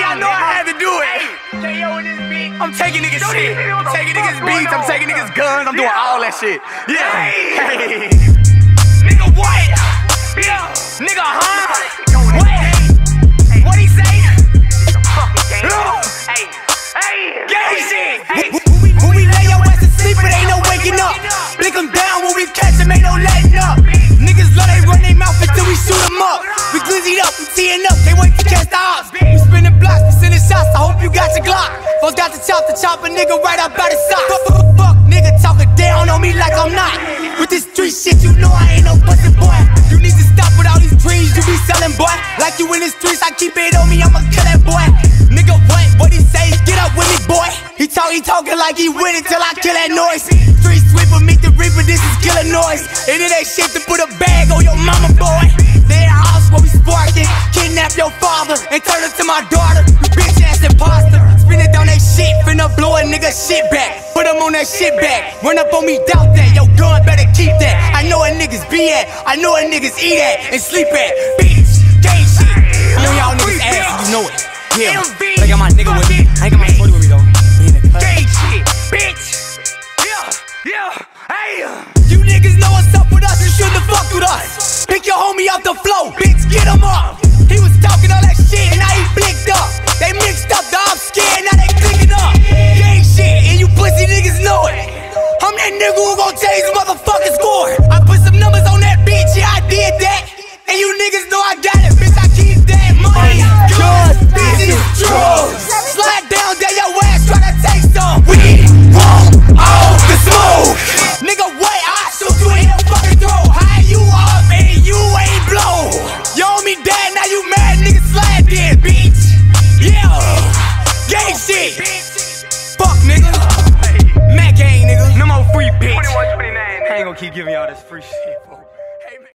y'all know I had to do it. I'm taking niggas shit. I'm taking niggas beats. I'm taking niggas guns. I'm doing all that shit. Yeah. Hey. Nigga, what? Yeah. Nigga, huh? Shots, I hope you got your Glock. Folks got to chop the chop a nigga right up by the sock. Fuck, fuck, nigga talking down on me like I'm not. With this street shit, you know I ain't no pussy boy. You need to stop with all these dreams you be selling, boy. Like you in the streets, I keep it on me, I'ma kill that boy. Nigga, what? What he say? Get up with me, boy. He talk, he talking like he with it till I kill that noise. Street sweeper, meet the reaper, this is killer noise. And it ain't shit to put a father and turn him to my daughter. You bitch ass imposter. Spin it down that shit, finna blow a nigga shit back. Put him on that shit back. Run up on me, doubt that. Yo, gun better keep that. I know where niggas be at. I know where niggas eat at and sleep at. Bitch, gang shit. I know y'all niggas ass, you know it. Yeah, but I got my nigga with me. I ain't got my shorty with me though. We in the cut. Gay shit, bitch. Gon' his motherfucking score. I put some numbers on that bitch, yeah, I did that. And you niggas know I got it, bitch, I keep that money. Guns, bitches, drugs. Slide down, there your ass try to take some. We want all the smoke. Nigga, what? I shoot you in the fucking throat. High you up and you ain't blow. You owe me dead, now you mad, nigga, slide then, bitch. Yeah, gang shit. Keep giving y'all this free shit, bro.